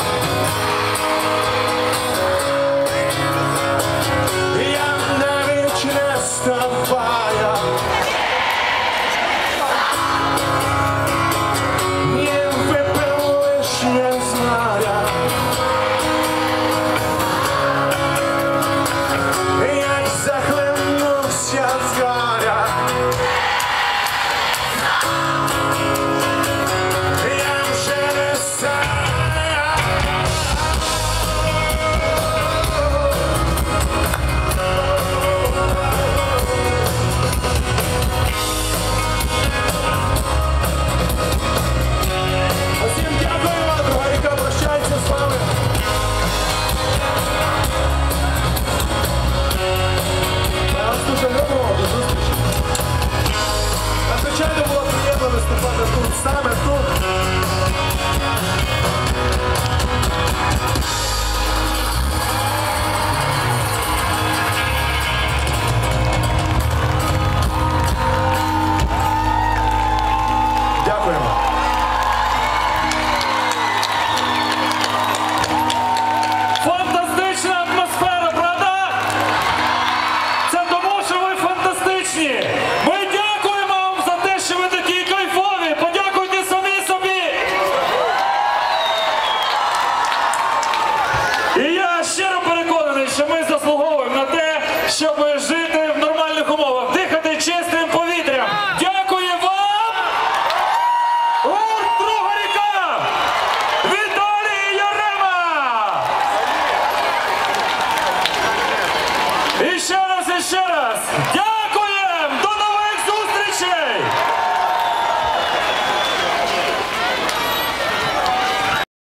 Música щоб жити в нормальних умовах, дихати чистим повітрям. Дякую вам! Гурт Друга ріка! Віталій Ярема! І ще раз, і ще раз!